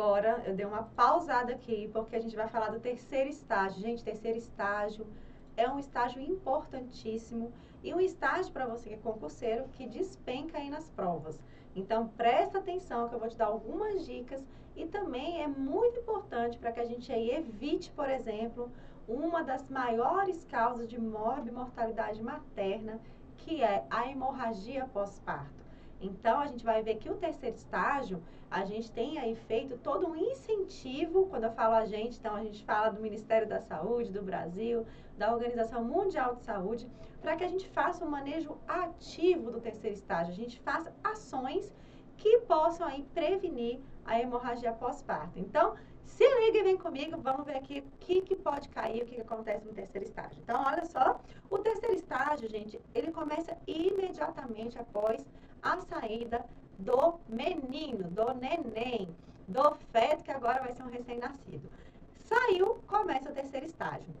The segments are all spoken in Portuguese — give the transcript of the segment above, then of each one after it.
agora, eu dei uma pausada aqui, porque a gente vai falar do terceiro estágio. Gente, terceiro estágio é um estágio importantíssimo e um estágio para você que é concurseiro que despenca aí nas provas. Então, presta atenção que eu vou te dar algumas dicas e também é muito importante para que a gente aí evite, por exemplo, uma das maiores causas de morbimortalidade materna, que é a hemorragia pós-parto. Então, a gente vai ver que o terceiro estágio, a gente tem aí feito todo um incentivo, quando eu falo a gente, então a gente fala do Ministério da Saúde, do Brasil, da Organização Mundial de Saúde, para que a gente faça um manejo ativo do terceiro estágio, a gente faça ações que possam aí prevenir a hemorragia pós-parto. Então, se liga e vem comigo, vamos ver aqui o que, que pode cair, o que, que acontece no terceiro estágio. Então, olha só, o terceiro estágio, gente, ele começa imediatamente após a saída do menino, do neném, do feto que agora vai ser um recém-nascido. Saiu, começa o terceiro estágio.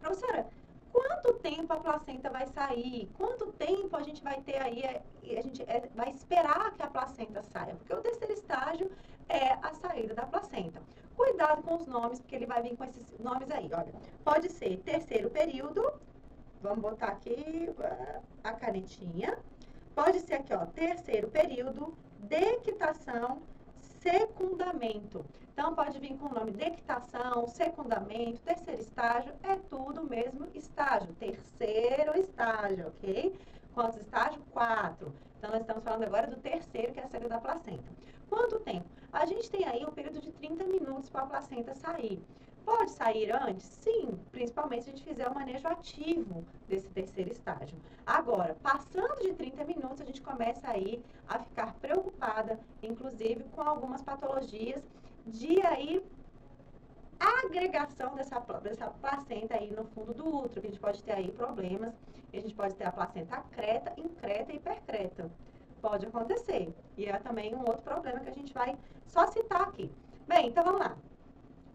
Professora, quanto tempo a placenta vai sair? Quanto tempo a gente vai ter aí, é, a gente é, vai esperar que a placenta saia? Porque o terceiro estágio é a saída da placenta. Cuidado com os nomes, porque ele vai vir com esses nomes aí, olha. Pode ser terceiro período, vamos botar aqui a canetinha, Pode ser aqui, ó, terceiro período, dequitação, secundamento. Então, pode vir com o nome dequitação, secundamento, terceiro estágio, é tudo mesmo estágio. Terceiro estágio, ok? Quantos estágios? Quatro. Então, nós estamos falando agora do terceiro, que é a saída da placenta. Quanto tempo? A gente tem aí um período de 30 minutos para a placenta sair. Pode sair antes? Sim, principalmente se a gente fizer o manejo ativo desse terceiro estágio. Agora, passando de 30 minutos, a gente começa aí a ficar preocupada, inclusive com algumas patologias de aí agregação dessa, dessa placenta aí no fundo do útero, que a gente pode ter aí problemas, a gente pode ter a placenta creta, increta e hipercreta. Pode acontecer. E é também um outro problema que a gente vai só citar aqui. Bem, então vamos lá.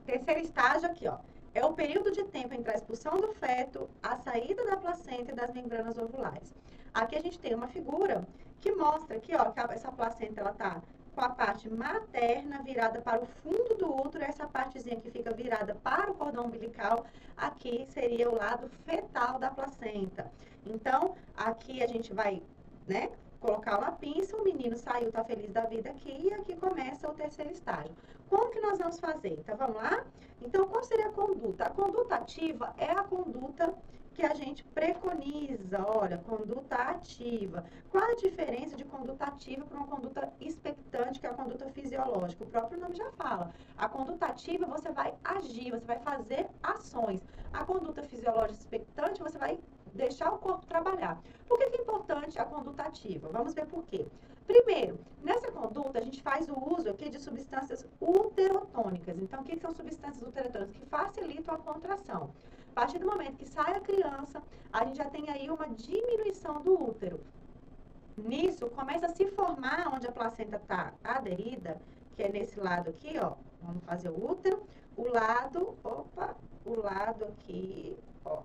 Terceiro estágio aqui, ó. É o período de tempo entre a expulsão do feto, a saída da placenta e das membranas ovulares. Aqui a gente tem uma figura que mostra aqui, ó, que essa placenta ela tá com a parte materna virada para o fundo do útero, essa partezinha que fica virada para o cordão umbilical, aqui seria o lado fetal da placenta. Então, aqui a gente vai, né, colocar uma pinça, o menino saiu, tá feliz da vida aqui, e aqui começa o terceiro estágio. Como que nós vamos fazer? Então, vamos lá? Então, qual seria a conduta? A conduta ativa é a conduta que a gente preconiza, olha, conduta ativa. Qual a diferença de conduta ativa para uma conduta expectante, que é a conduta fisiológica? O próprio nome já fala. A conduta ativa, você vai agir, você vai fazer ações. A conduta fisiológica expectante, você vai deixar o corpo trabalhar. Por que, que é importante a conduta ativa? Vamos ver por quê. Primeiro, nessa conduta, a gente faz o uso aqui de substâncias uterotônicas. Então, o que, que são substâncias uterotônicas? Que facilitam a contração. A partir do momento que sai a criança, a gente já tem aí uma diminuição do útero. Nisso, começa a se formar onde a placenta está aderida, que é nesse lado aqui, ó. Vamos fazer o útero. O lado, opa, o lado aqui, ó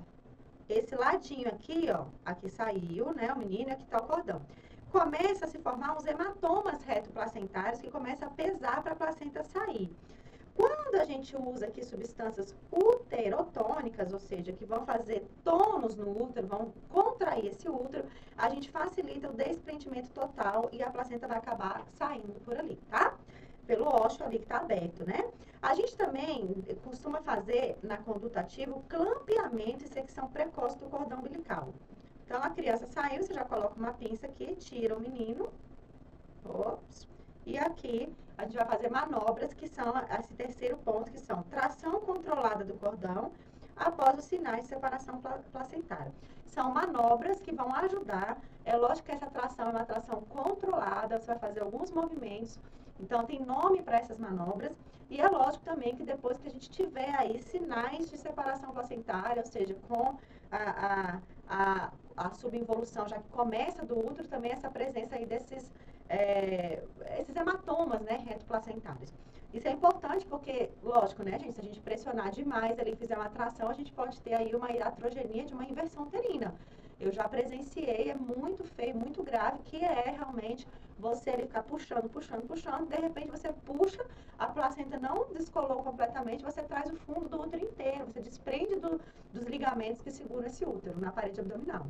esse ladinho aqui, ó, aqui saiu, né, o menino, aqui tá o cordão. Começa a se formar uns hematomas retoplacentários que começa a pesar para a placenta sair. Quando a gente usa aqui substâncias uterotônicas, ou seja, que vão fazer tônus no útero, vão contrair esse útero, a gente facilita o desprendimento total e a placenta vai acabar saindo por ali, tá? pelo ósseo ali que está aberto, né? A gente também costuma fazer na conduta ativa o clampeamento e secção precoce do cordão umbilical. Então, a criança saiu, você já coloca uma pinça aqui, tira o menino. Ops. E aqui, a gente vai fazer manobras que são esse terceiro ponto, que são tração controlada do cordão após os sinais de separação placentária. São manobras que vão ajudar. É lógico que essa tração é uma tração controlada, você vai fazer alguns movimentos então, tem nome para essas manobras. E é lógico também que depois que a gente tiver aí sinais de separação placentária, ou seja, com a, a, a, a subinvolução já que começa do útero, também essa presença aí desses é, esses hematomas, né, retoplacentários. Isso é importante porque, lógico, né, gente, se a gente pressionar demais ali, fizer uma atração, a gente pode ter aí uma iatrogenia de uma inversão uterina. Eu já presenciei, é muito feio, muito grave, que é realmente você ele ficar puxando, puxando, puxando, de repente você puxa, a placenta não descolou completamente, você traz o fundo do útero inteiro, você desprende do, dos ligamentos que seguram esse útero na parede abdominal.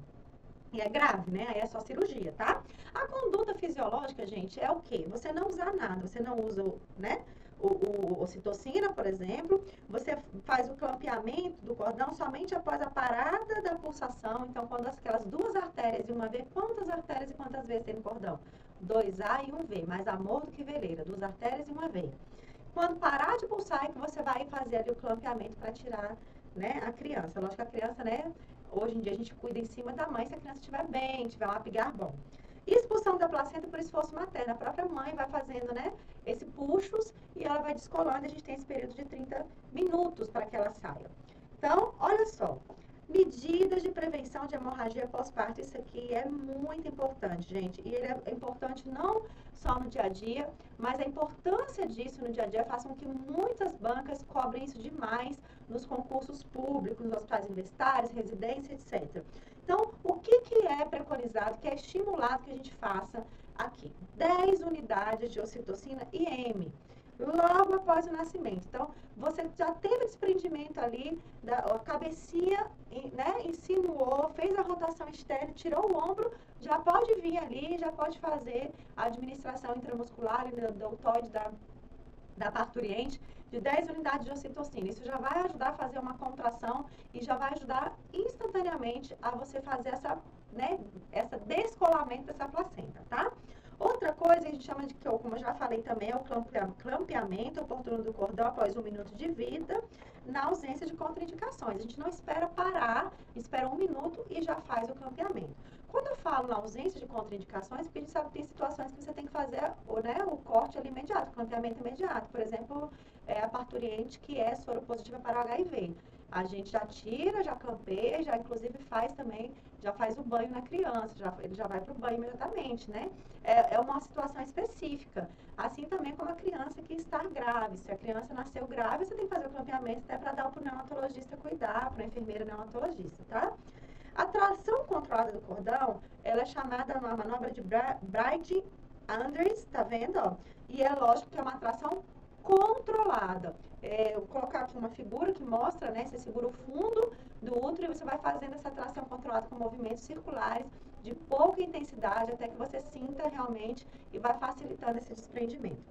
E é grave, né? Aí é só cirurgia, tá? A conduta fisiológica, gente, é o quê? Você não usar nada, você não usa, né? O, o, ocitocina, por exemplo, você faz o clampeamento do cordão somente após a parada da pulsação. Então, quando aquelas duas artérias e uma V, quantas artérias e quantas vezes tem no cordão? 2A e um V, mais amor do que veleira, duas artérias e uma V. Quando parar de pulsar, é que você vai fazer ali o clampeamento para tirar né, a criança. Lógico que a criança, né, hoje em dia a gente cuida em cima da mãe se a criança estiver bem, tiver um apigar bom. Expulsão da placenta por esforço materno. A própria mãe vai fazendo, né, esse puxos e ela vai descolando. A gente tem esse período de 30 minutos para que ela saia. Então, olha só. Medidas de prevenção de hemorragia pós-parto, isso aqui é muito importante, gente. E ele é importante não só no dia a dia, mas a importância disso no dia a dia faz com que muitas bancas cobrem isso demais nos concursos públicos, nos hospitais universitários, residência, etc. Então, o que, que é preconizado, que é estimulado que a gente faça aqui? 10 unidades de ocitocina e M logo após o nascimento. Então, você já teve desprendimento ali, da a cabecinha, né, insinuou, fez a rotação externa, tirou o ombro, já pode vir ali, já pode fazer a administração intramuscular deltoide da, da parturiente de 10 unidades de ocitocina. Isso já vai ajudar a fazer uma contração e já vai ajudar instantaneamente a você fazer essa, né, essa descolamento dessa placenta, tá? Outra coisa que a gente chama de, como eu já falei também, é o clampeamento oportuno do cordão após um minuto de vida, na ausência de contraindicações. A gente não espera parar, espera um minuto e já faz o clampeamento. Quando eu falo na ausência de contraindicações, porque a gente sabe que tem situações que você tem que fazer o, né, o corte ali imediato, o clampeamento imediato. Por exemplo, é a parturiente que é soropositiva para HIV. A gente já tira, já campeia, já inclusive faz também, já faz o banho na criança, já, ele já vai para o banho imediatamente, né? É, é, uma situação específica. Assim também como a criança que está grave. Se a criança nasceu grave, você tem que fazer o clampeamento até para dar para o neonatologista cuidar, para a enfermeira neonatologista, tá? A tração controlada do cordão, ela é chamada uma manobra de Bright Anders, tá vendo? Ó? E é lógico que é uma tração controlada. É, eu vou colocar aqui uma figura que mostra, né? Você segura o fundo do útero e você vai fazendo essa tração controlada com movimentos circulares de pouca intensidade até que você sinta realmente e vai facilitando esse desprendimento.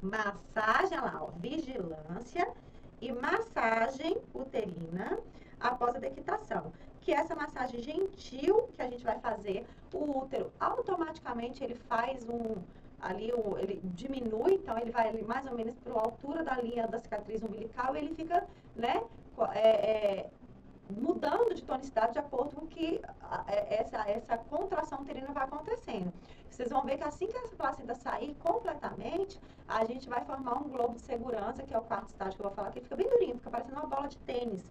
Massagem, olha lá, ó, vigilância e massagem uterina após a dequitação. Que é essa massagem gentil que a gente vai fazer, o útero automaticamente ele faz um, ali o, ele diminui, então ele vai ali mais ou menos para a altura da linha da cicatriz umbilical e ele fica, né, é, é, mudando de tonicidade de acordo com que é, essa, essa contração uterina vai acontecendo. Vocês vão ver que assim que essa placenta sair completamente, a gente vai formar um globo de segurança, que é o quarto estágio que eu vou falar, que fica bem durinho, fica parecendo uma bola de tênis.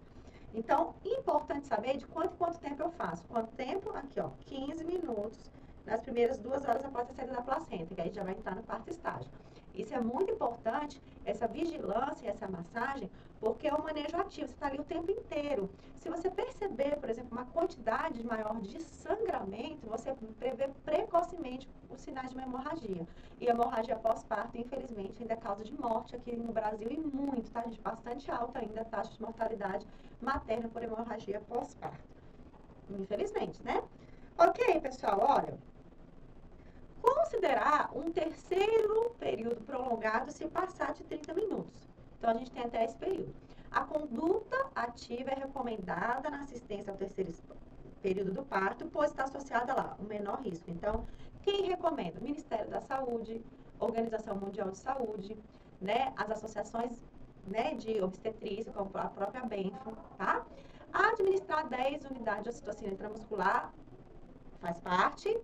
Então, importante saber de quanto quanto tempo eu faço. Quanto tempo? Aqui, ó, 15 minutos nas primeiras duas horas após a saída da placenta, que aí já vai entrar no quarto estágio. Isso é muito importante, essa vigilância, essa massagem, porque é um manejo ativo, você está ali o tempo inteiro. Se você perceber, por exemplo, uma quantidade maior de sangramento, você prevê precocemente os sinais de uma hemorragia. E a hemorragia pós-parto, infelizmente, ainda é causa de morte aqui no Brasil e muito, tá, gente? Bastante alta ainda a taxa de mortalidade materna por hemorragia pós-parto. Infelizmente, né? Ok, pessoal, olha considerar um terceiro período prolongado se passar de 30 minutos. Então, a gente tem até esse período. A conduta ativa é recomendada na assistência ao terceiro período do parto, pois está associada lá o menor risco. Então, quem recomenda? O Ministério da Saúde, Organização Mundial de Saúde, né, as associações né, de obstetrícia, como a própria Benfo, tá? Administrar 10 unidades de ocitocina intramuscular faz parte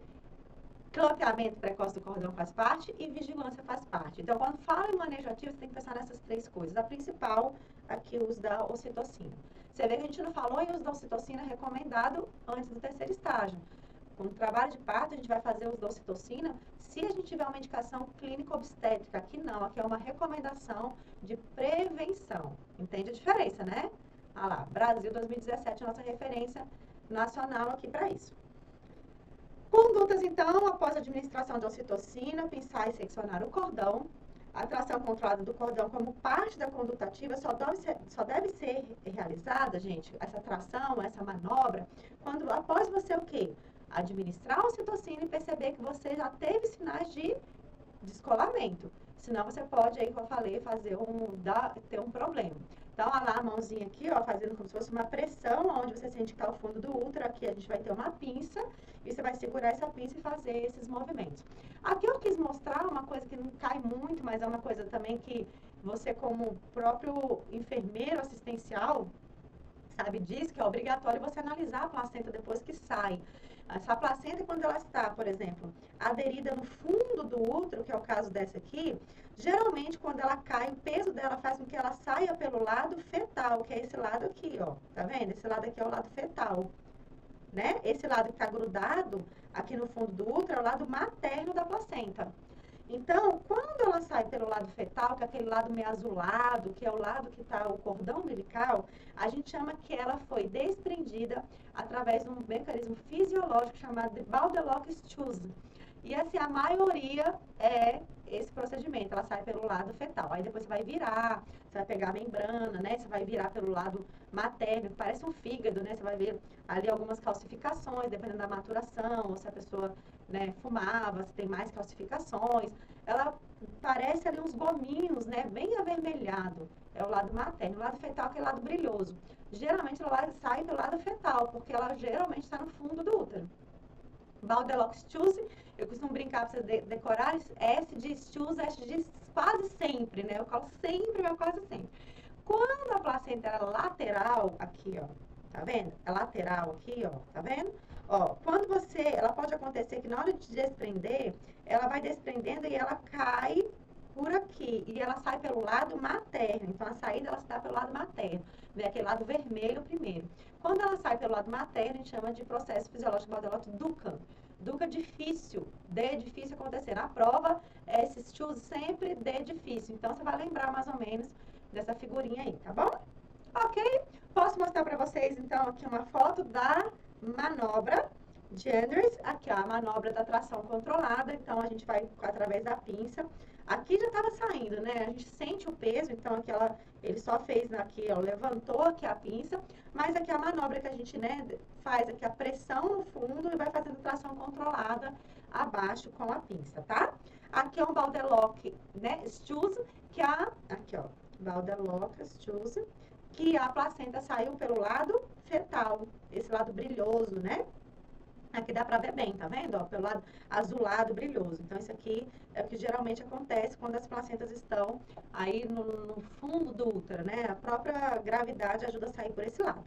Clampeamento precoce do cordão faz parte e vigilância faz parte. Então, quando fala em manejo ativo, você tem que pensar nessas três coisas. A principal, aqui, o uso da ocitocina. Você vê que a gente não falou em uso da ocitocina recomendado antes do terceiro estágio. Com trabalho de parto, a gente vai fazer o uso da ocitocina se a gente tiver uma indicação clínica obstétrica. Aqui não, aqui é uma recomendação de prevenção. Entende a diferença, né? Ah lá, Brasil 2017, nossa referência nacional aqui para isso. Condutas, então, após a administração de ocitocina, pensar e seccionar o cordão. A tração controlada do cordão como parte da conduta ativa só deve, ser, só deve ser realizada, gente, essa tração, essa manobra, quando após você o quê? Administrar a ocitocina e perceber que você já teve sinais de descolamento. Senão você pode, aí, como eu falei, fazer um, dar, ter um problema. Então, olha lá a mãozinha aqui, ó, fazendo como se fosse uma pressão, onde você sente que está o fundo do útero. Aqui a gente vai ter uma pinça e você vai segurar essa pinça e fazer esses movimentos. Aqui eu quis mostrar uma coisa que não cai muito, mas é uma coisa também que você, como próprio enfermeiro assistencial, sabe disso, que é obrigatório você analisar a placenta depois que sai. Essa placenta, quando ela está, por exemplo, aderida no fundo do útero, que é o caso dessa aqui, geralmente quando ela cai, o peso dela faz com que ela saia pelo lado fetal, que é esse lado aqui, ó. Tá vendo? Esse lado aqui é o lado fetal. Né? Esse lado que está grudado aqui no fundo do útero é o lado materno da placenta. Então, quando ela sai pelo lado fetal, que é aquele lado meio azulado, que é o lado que está o cordão umbilical, a gente chama que ela foi desprendida através de um mecanismo fisiológico chamado de Baudelock-Stuse. E assim, a maioria é esse procedimento, ela sai pelo lado fetal. Aí depois você vai virar, você vai pegar a membrana, né? Você vai virar pelo lado materno, que parece um fígado, né? Você vai ver ali algumas calcificações, dependendo da maturação, ou se a pessoa né, fumava, se tem mais calcificações. Ela parece ali uns gominhos, né? Bem avermelhado. É o lado materno. O lado fetal é o lado brilhoso. Geralmente ela sai pelo lado fetal, porque ela geralmente está no fundo do útero. Baldelox Stuse, eu costumo brincar para vocês de, decorarem, S de Stuse, S de quase sempre, né? Eu colo sempre, mas quase sempre. Quando a placenta é lateral, aqui, ó, tá vendo? É lateral aqui, ó, tá vendo? Ó, quando você, ela pode acontecer que na hora de desprender, ela vai desprendendo e ela cai por aqui. E ela sai pelo lado materno. Então, a saída, ela está pelo lado materno. Vem aquele lado vermelho primeiro. Quando ela sai pelo lado materno, a gente chama de processo fisiológico Baudelot Duca. Duca difícil, D difícil acontecer. Na prova, esses choose sempre D difícil. Então, você vai lembrar mais ou menos dessa figurinha aí, tá bom? Ok? Posso mostrar para vocês, então, aqui uma foto da manobra de Andrews. Aqui, ó, a manobra da tração controlada. Então, a gente vai através da pinça. Aqui já estava saindo, né? A gente sente o peso, então aqui ela, ele só fez aqui, ó, levantou aqui a pinça, mas aqui a manobra que a gente, né, faz aqui a pressão no fundo e vai fazendo tração controlada abaixo com a pinça, tá? Aqui é um Baldelock, né, Stuse, que a, aqui ó, Baldelock Stuse, que a placenta saiu pelo lado fetal, esse lado brilhoso, né? Aqui dá para ver bem, tá vendo? Ó, pelo lado azulado, brilhoso. Então, isso aqui é o que geralmente acontece quando as placentas estão aí no, no fundo do útero, né? A própria gravidade ajuda a sair por esse lado.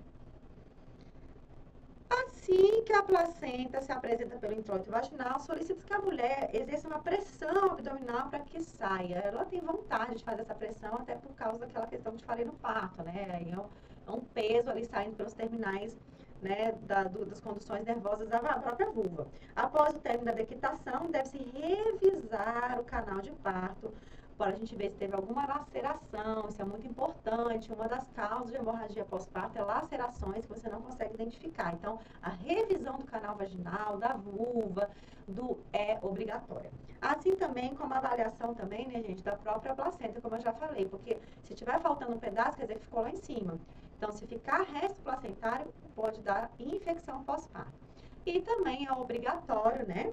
Assim que a placenta se apresenta pelo introito vaginal, solicita que a mulher exerça uma pressão abdominal para que saia. Ela tem vontade de fazer essa pressão, até por causa daquela questão que te falei no parto, né? Aí é um é peso ali saindo pelos terminais né, da, do, das conduções nervosas da própria vulva. Após o término da dequitação, deve-se revisar o canal de parto para a gente ver se teve alguma laceração, isso é muito importante. Uma das causas de hemorragia pós-parto é lacerações que você não consegue identificar. Então, a revisão do canal vaginal, da vulva, do é obrigatória. Assim também como a avaliação também, né, gente, da própria placenta, como eu já falei, porque se tiver faltando um pedaço, quer dizer que ficou lá em cima. Então, se ficar resto placentário, pode dar infecção pós-parto. E também é obrigatório, né?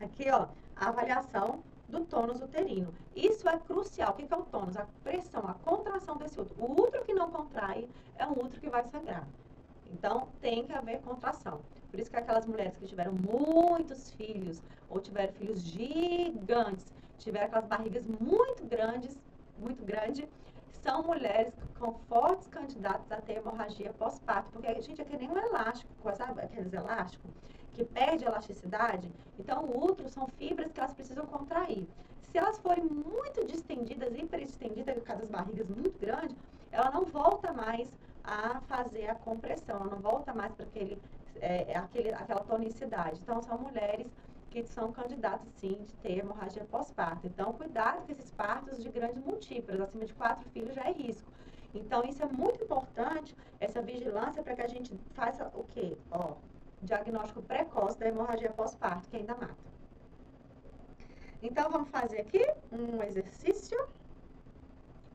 Aqui, ó, a avaliação do tônus uterino. Isso é crucial. O que é o tônus? A pressão, a contração desse útero. O útero que não contrai é um útero que vai sangrar. Então, tem que haver contração. Por isso que aquelas mulheres que tiveram muitos filhos, ou tiveram filhos gigantes, tiveram aquelas barrigas muito grandes, muito grande, são mulheres com fortes candidatas a ter hemorragia pós-parto, porque, a gente, é que nem um elástico, sabe aqueles elásticos que perde elasticidade? Então, o útero são fibras que elas precisam contrair. Se elas forem muito distendidas, hiperestendidas, por causa das barrigas muito grandes, ela não volta mais a fazer a compressão, ela não volta mais para aquele, é, aquele, aquela tonicidade. Então, são mulheres que são candidatos, sim, de ter hemorragia pós-parto. Então, cuidado com esses partos de grandes múltiplos, acima de quatro filhos já é risco. Então, isso é muito importante, essa vigilância para que a gente faça o quê? Ó, diagnóstico precoce da hemorragia pós-parto, que ainda mata. Então, vamos fazer aqui um exercício.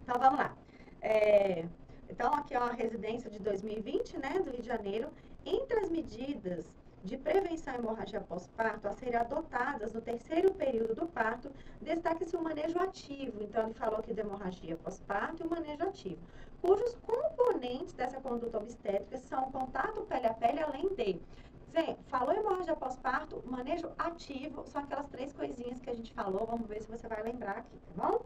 Então, vamos lá. É, então, aqui é uma residência de 2020, né, do Rio de Janeiro. Entre as medidas de prevenção à hemorragia pós-parto a serem adotadas no terceiro período do parto, destaque-se o manejo ativo. Então, ele falou aqui da hemorragia pós-parto e o manejo ativo, cujos componentes dessa conduta obstétrica são contato pele a pele, além de Zé, falou hemorragia pós-parto, manejo ativo, são aquelas três coisinhas que a gente falou, vamos ver se você vai lembrar aqui, tá bom?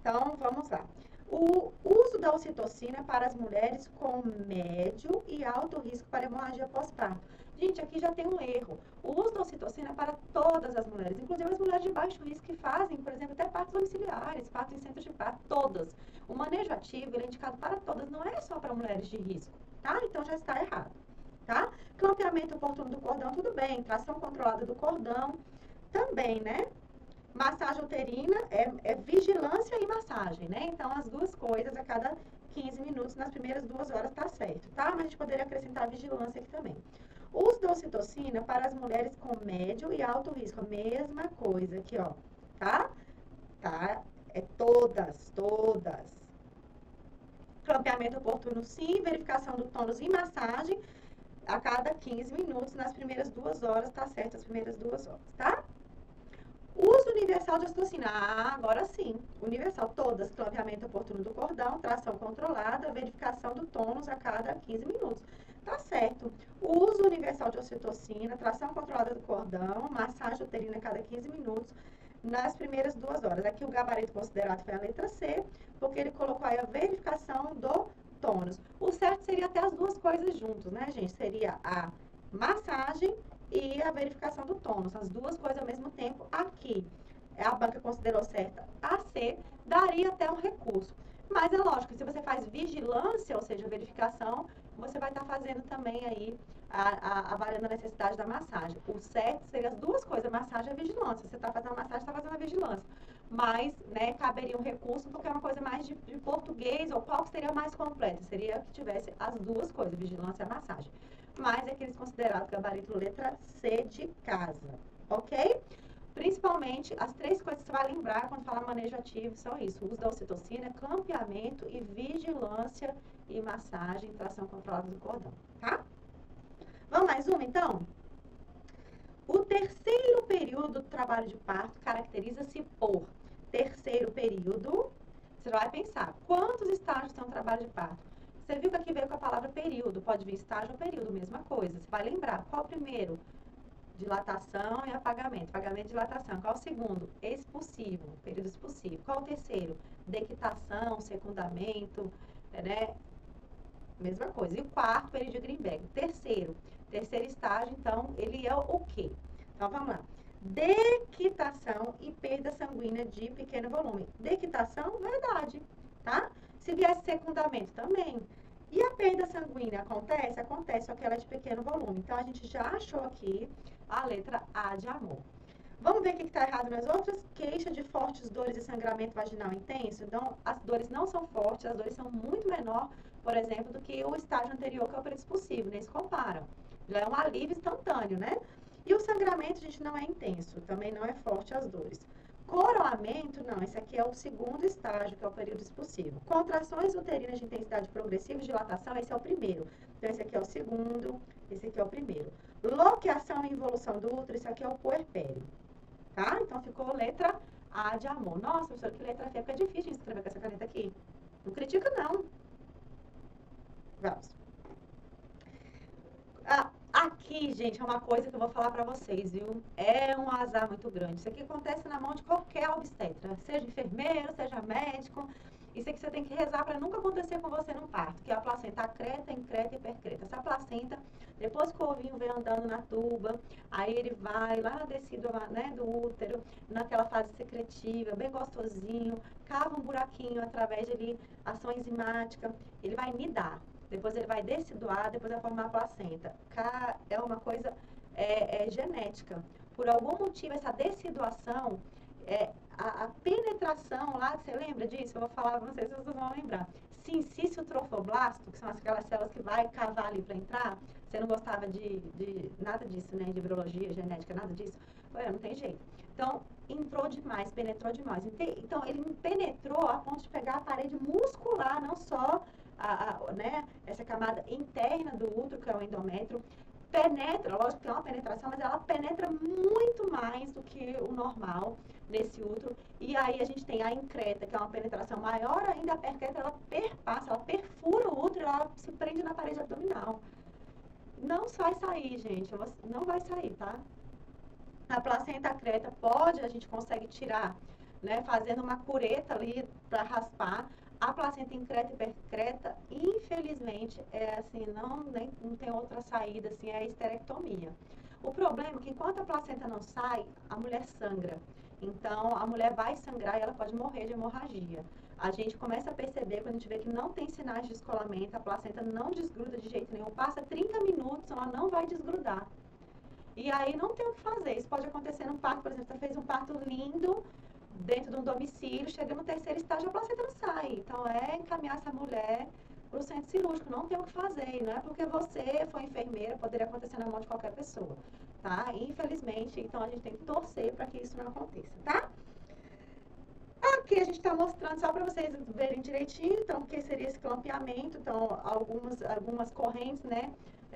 Então, vamos lá. O uso da ocitocina para as mulheres com médio e alto risco para hemorragia pós-parto. Gente, aqui já tem um erro. O uso da ocitocina para todas as mulheres, inclusive as mulheres de baixo risco que fazem, por exemplo, até partos domiciliares, partos em centros de parto, todas. O manejo ativo é indicado para todas, não é só para mulheres de risco, tá? Então já está errado tá? Clampeamento oportuno do cordão, tudo bem. Tração controlada do cordão, também, né? Massagem uterina é, é vigilância e massagem, né? Então, as duas coisas a cada 15 minutos, nas primeiras duas horas, tá certo, tá? Mas a gente poderia acrescentar vigilância aqui também. Uso da ocitocina para as mulheres com médio e alto risco. Mesma coisa aqui, ó, tá? Tá? É todas, todas. Clampeamento oportuno, sim. Verificação do tônus e massagem a cada 15 minutos, nas primeiras duas horas, tá certo? As primeiras duas horas, tá? Uso universal de ocitocina. Ah, agora sim. Universal, todas. Claveamento oportuno do cordão, tração controlada, verificação do tônus a cada 15 minutos. Tá certo. Uso universal de ocitocina, tração controlada do cordão, massagem uterina a cada 15 minutos, nas primeiras duas horas. Aqui o gabarito considerado foi a letra C, porque ele colocou aí a verificação do tônus. O certo seria até as duas coisas juntos, né, gente? Seria a massagem e a verificação do tônus, as duas coisas ao mesmo tempo. Aqui, a banca considerou certa a C, daria até um recurso. Mas é lógico, se você faz vigilância, ou seja, verificação, você vai estar fazendo também aí, a, a, avaliando a necessidade da massagem. O certo seria as duas coisas, massagem e vigilância. Você está fazendo a massagem, está fazendo a vigilância mas né, caberia um recurso porque é uma coisa mais de, de português, ou qual seria mais completo? Seria que tivesse as duas coisas, vigilância e massagem. Mas é aqueles considerados gabarito letra C de casa, ok? Principalmente, as três coisas que você vai lembrar quando fala manejo ativo são isso: uso da ocitocina, clampeamento e vigilância e massagem, tração controlada do cordão, tá? Vamos mais uma, então? O terceiro período do trabalho de parto caracteriza-se por terceiro período, você vai pensar, quantos estágios tem um trabalho de parto? Você viu que aqui veio com a palavra período, pode vir estágio ou período, mesma coisa. Você vai lembrar, qual o primeiro? Dilatação e apagamento. Apagamento e dilatação. Qual o segundo? Expulsivo, período expulsivo. Qual o terceiro? Dequitação, secundamento, né? Mesma coisa. E o quarto, período de Greenberg. Terceiro, terceiro estágio, então, ele é o quê? Então, vamos lá dequitação de pequeno volume. Dequitação, verdade, tá? Se viesse secundamento, também. E a perda sanguínea acontece? Acontece, só que ela é de pequeno volume. Então, a gente já achou aqui a letra A de amor. Vamos ver o que está errado nas outras? Queixa de fortes dores e sangramento vaginal intenso. Então, as dores não são fortes, as dores são muito menor, por exemplo, do que o estágio anterior, que é o período expulsivo. Nem se comparam. Já é um alívio instantâneo, né? E o sangramento, gente, não é intenso, também não é forte as dores. Coroamento, não, esse aqui é o segundo estágio, que é o período expulsivo. Contrações uterinas de intensidade progressiva e dilatação, esse é o primeiro. Então, esse aqui é o segundo, esse aqui é o primeiro. Loqueação e involução do útero, esse aqui é o puerpério. Tá? Então, ficou letra A de amor. Nossa, professora, que letra feia, porque é difícil de escrever com essa caneta aqui. Não critica, não. Vamos. Ah, Aqui, gente, é uma coisa que eu vou falar para vocês, viu? É um azar muito grande. Isso aqui acontece na mão de qualquer obstetra, seja enfermeiro, seja médico. Isso aqui você tem que rezar para nunca acontecer com você no parto, que é a placenta acreta, increta e hipercreta. Essa placenta, depois que o ovinho vem andando na tuba, aí ele vai lá na descida né, do útero, naquela fase secretiva, bem gostosinho, cava um buraquinho através de ali, ação enzimática, ele vai nidar depois ele vai deciduar, depois vai formar a placenta. É uma coisa é, é genética. Por algum motivo, essa deciduação, é, a, a, penetração lá, você lembra disso? Eu vou falar, não sei se vocês vão lembrar. sincício trofoblasto, que são aquelas células que vai cavar ali para entrar, você não gostava de, de, nada disso, né? De virologia, genética, nada disso. Não tem jeito. Então, entrou demais, penetrou demais. Então, ele penetrou a ponto de pegar a parede muscular, não só a, a, né, essa camada interna do útero, que é o endométrio, penetra, lógico que é uma penetração, mas ela penetra muito mais do que o normal nesse útero. E aí a gente tem a increta, que é uma penetração maior ainda, a percreta, ela perpassa, ela perfura o útero, ela se prende na parede abdominal. Não vai sair, gente, não vai sair, tá? A placenta creta pode, a gente consegue tirar, né, fazendo uma cureta ali para raspar, a placenta increta e percreta, infelizmente, é assim, não, nem, não tem outra saída, assim, é a esterectomia. O problema é que enquanto a placenta não sai, a mulher sangra. Então, a mulher vai sangrar e ela pode morrer de hemorragia. A gente começa a perceber, quando a gente vê que não tem sinais de descolamento, a placenta não desgruda de jeito nenhum, passa 30 minutos, ela não vai desgrudar. E aí não tem o que fazer. Isso pode acontecer no parto, por exemplo, você fez um parto lindo, dentro de um domicílio, chega no terceiro estágio, a placenta não sai. Então, é encaminhar essa mulher para o centro cirúrgico, não tem o que fazer, não é porque você foi enfermeira, poderia acontecer na mão de qualquer pessoa, tá? Infelizmente, então a gente tem que torcer para que isso não aconteça, tá? Aqui a gente está mostrando só para vocês verem direitinho, então, o que seria esse clampeamento, então, algumas, algumas correntes, né,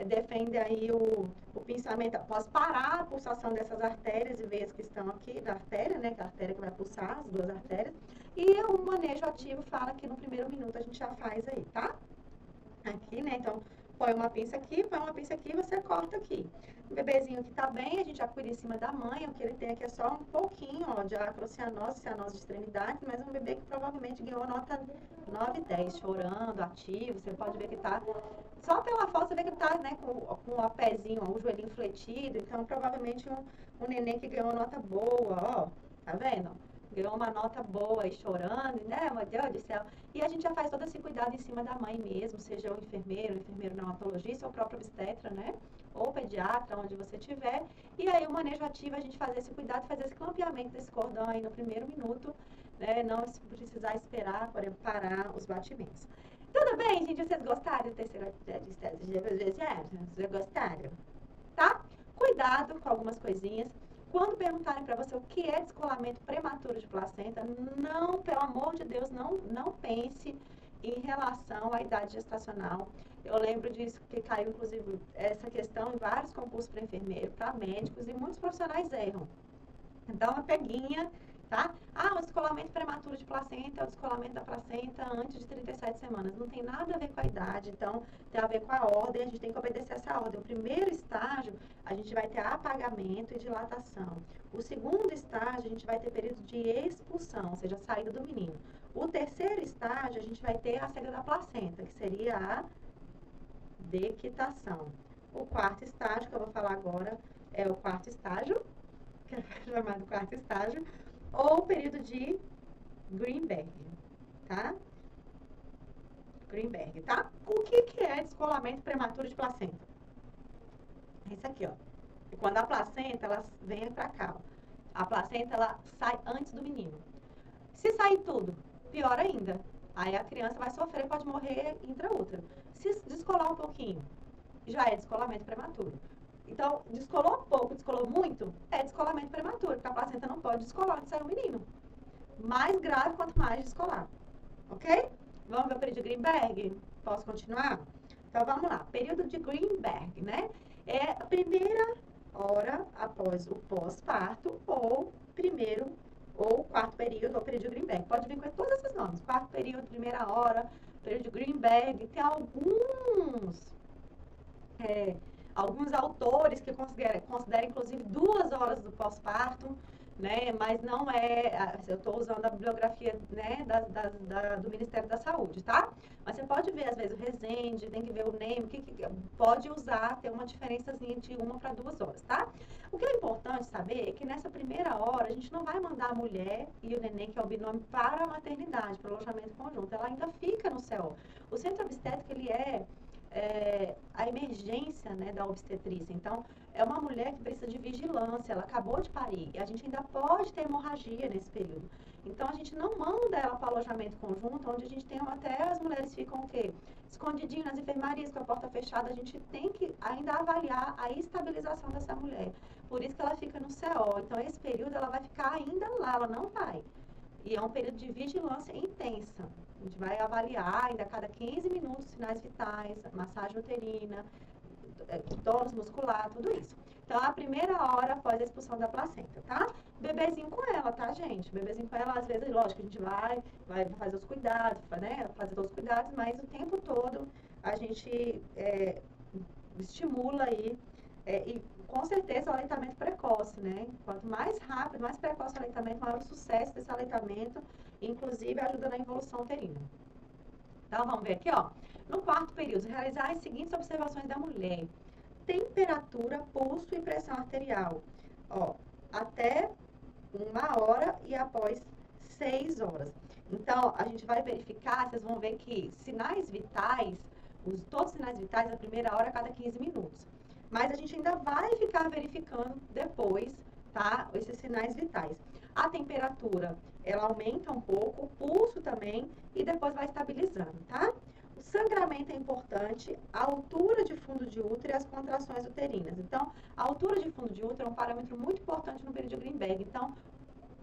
defende aí o, o pensamento após parar a pulsação dessas artérias e veias que estão aqui, da artéria, né, que é a artéria que vai pulsar, as duas artérias, e o manejo ativo fala que no primeiro minuto a gente já faz aí, tá? Aqui, né, então, põe uma pinça aqui, põe uma pinça aqui e você corta aqui. O bebezinho que tá bem, a gente já cuida em cima da mãe, o que ele tem aqui é só um pouquinho, ó, de acrocianose, cianose de extremidade, mas um bebê que provavelmente ganhou nota 9, 10, chorando, ativo, você pode ver que tá só pela foto você vê que ele tá, né, com, com o pezinho, o joelhinho fletido, então provavelmente um, um neném que ganhou nota boa, ó, tá vendo? Ganhou uma nota boa e chorando, né, meu Deus do céu. E a gente já faz todo esse cuidado em cima da mãe mesmo, seja o enfermeiro, o enfermeiro neonatologista, ou o próprio obstetra, né, ou pediatra, onde você estiver. E aí o manejo ativo, a gente faz esse cuidado, fazer esse clampeamento desse cordão aí no primeiro minuto, né, não precisar esperar para parar os batimentos. Tudo bem, gente? Vocês gostaram do terceiro Vocês gostaram? Tá? Cuidado com algumas coisinhas. Quando perguntarem para você o que é descolamento prematuro de placenta, não, pelo amor de Deus, não, não pense em relação à idade gestacional. Eu lembro disso que caiu, inclusive, essa questão em vários concursos para enfermeiro, para médicos, e muitos profissionais erram. Então, uma peguinha tá? Ah, o descolamento prematuro de placenta é o descolamento da placenta antes de 37 semanas. Não tem nada a ver com a idade, então tem a ver com a ordem, a gente tem que obedecer essa ordem. O primeiro estágio, a gente vai ter apagamento e dilatação. O segundo estágio, a gente vai ter período de expulsão, ou seja, a saída do menino. O terceiro estágio, a gente vai ter a saída da placenta, que seria a dequitação. O quarto estágio, que eu vou falar agora, é o quarto estágio, que é chamado quarto estágio, ou o período de Greenberg, tá? Greenberg, tá? O que, que é descolamento prematuro de placenta? Isso aqui, ó. E quando a placenta, ela vem pra cá, ó. A placenta, ela sai antes do menino. Se sair tudo, pior ainda. Aí a criança vai sofrer, pode morrer intraútero. Se descolar um pouquinho, já é descolamento prematuro. Então, descolou pouco, descolou muito, é descolamento prematuro, porque a placenta não pode descolar antes de sair o menino. Mais grave quanto mais descolar. Ok? Vamos ver o período de Greenberg? Posso continuar? Então, vamos lá. Período de Greenberg, né? É a primeira hora após o pós-parto ou primeiro ou quarto período ou período de Greenberg. Pode vir com todos esses nomes. Quarto período, primeira hora, período de Greenberg. Tem alguns... É, alguns autores que consideram, consideram inclusive duas horas do pós-parto, né, mas não é, eu estou usando a bibliografia né, da, da, da, do Ministério da Saúde, tá? Mas você pode ver, às vezes, o Resende, tem que ver o NEM, que, que pode usar, ter uma diferençazinha de uma para duas horas, tá? O que é importante saber é que nessa primeira hora, a gente não vai mandar a mulher e o neném, que é o binômio, para a maternidade, para o alojamento conjunto, ela ainda fica no céu. O centro obstétrico, ele é é, a emergência né, da obstetrícia. Então, é uma mulher que precisa de vigilância, ela acabou de parir, e a gente ainda pode ter hemorragia nesse período. Então, a gente não manda ela para alojamento conjunto, onde a gente tem até as mulheres ficam o quê? Escondidinho nas enfermarias, com a porta fechada, a gente tem que ainda avaliar a estabilização dessa mulher. Por isso que ela fica no CO. Então, esse período ela vai ficar ainda lá, ela não vai. E é um período de vigilância intensa. A gente vai avaliar ainda a cada 15 minutos sinais vitais, massagem uterina, tônus muscular, tudo isso. Então, a primeira hora após a expulsão da placenta, tá? Bebezinho com ela, tá, gente? Bebezinho com ela, às vezes, lógico, a gente vai, vai fazer os cuidados, né? Fazer todos os cuidados, mas o tempo todo a gente é, estimula aí é, e com certeza o aleitamento precoce, né? Quanto mais rápido, mais precoce o aleitamento, maior o sucesso desse aleitamento, inclusive ajuda na evolução uterina. Então, vamos ver aqui, ó. No quarto período, realizar as seguintes observações da mulher. Temperatura, pulso e pressão arterial. Ó, até uma hora e após seis horas. Então, a gente vai verificar, vocês vão ver que sinais vitais, os, todos os sinais vitais, a primeira hora a cada 15 minutos. Mas a gente ainda vai ficar verificando depois, tá? Esses sinais vitais. A temperatura, ela aumenta um pouco, o pulso também, e depois vai estabilizando, tá? O sangramento é importante, a altura de fundo de útero e as contrações uterinas. Então, a altura de fundo de útero é um parâmetro muito importante no período de Greenberg. Então,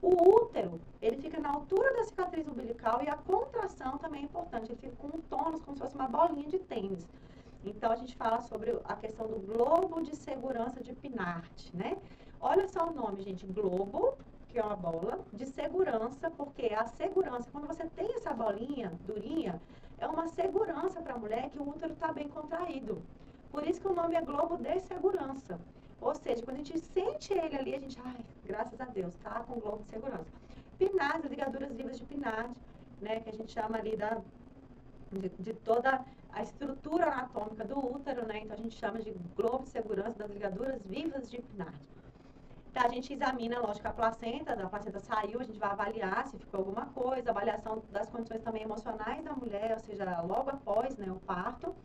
o útero, ele fica na altura da cicatriz umbilical e a contração também é importante. Ele fica com um tônus, como se fosse uma bolinha de tênis. Então, a gente fala sobre a questão do globo de segurança de Pinart, né? Olha só o nome, gente, globo, que é uma bola, de segurança, porque a segurança, quando você tem essa bolinha durinha, é uma segurança para a mulher que o útero está bem contraído. Por isso que o nome é globo de segurança. Ou seja, quando a gente sente ele ali, a gente, ai, graças a Deus, tá com globo de segurança. Pinardes, ligaduras vivas de Pinard, né, que a gente chama ali da, de, de toda a estrutura anatômica do útero, né? Então a gente chama de globo de segurança das ligaduras vivas de Pinard. Então, a gente examina, lógico, a placenta, a placenta saiu, a gente vai avaliar se ficou alguma coisa, avaliação das condições também emocionais da mulher, ou seja, logo após né, o parto.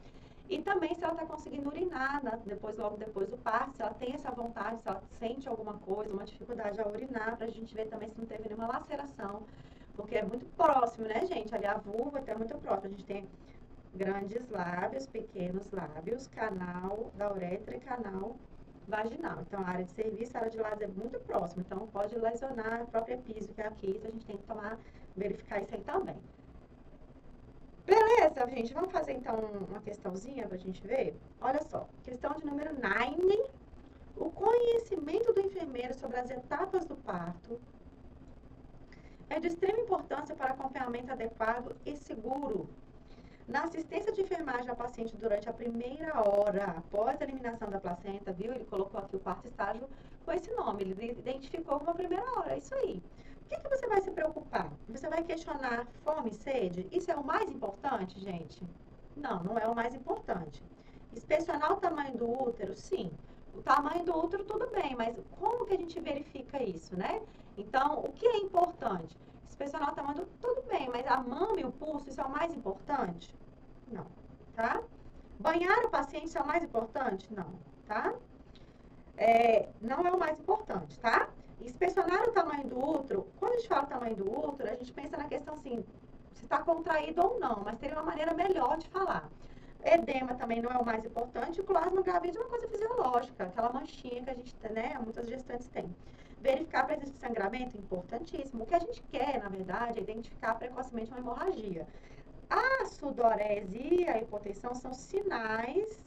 E também se ela está conseguindo urinar, né, depois, logo depois do parto, se ela tem essa vontade, se ela sente alguma coisa, uma dificuldade a urinar, para a gente ver também se não teve nenhuma laceração. Porque é muito próximo, né, gente? Ali a vulva está muito próximo. A gente tem grandes lábios, pequenos lábios, canal da uretra e canal vaginal. Então, a área de serviço, a área de lados é muito próxima. Então, pode lesionar a própria piso, que é aqui. Então, a gente tem que tomar, verificar isso aí também. Beleza, gente? Vamos fazer, então, uma questãozinha para a gente ver? Olha só. Questão de número 9. O conhecimento do enfermeiro sobre as etapas do parto é de extrema importância para acompanhamento adequado e seguro na assistência de enfermagem ao paciente durante a primeira hora após a eliminação da placenta, viu? Ele colocou aqui o quarto estágio com esse nome, ele identificou como a primeira hora, é isso aí. O que, que você vai se preocupar? Você vai questionar fome e sede? Isso é o mais importante, gente? Não, não é o mais importante. Inspecionar o tamanho do útero? Sim. O tamanho do útero, tudo bem, mas como que a gente verifica isso, né? Então, o que é importante? Inspecionar o tamanho do tudo bem, mas a mama e o pulso, isso é o mais importante? Não, tá? Banhar o paciente, isso é o mais importante? Não, tá? É, não é o mais importante, tá? Inspecionar o tamanho do útero, quando a gente fala tamanho do útero, a gente pensa na questão assim, se está contraído ou não, mas teria uma maneira melhor de falar. Edema também não é o mais importante, o clasma gravídeo é uma coisa fisiológica, aquela manchinha que a gente, né, muitas gestantes têm. Verificar a presença de sangramento, importantíssimo. O que a gente quer, na verdade, é identificar precocemente uma hemorragia. A sudorese e a hipotensão são sinais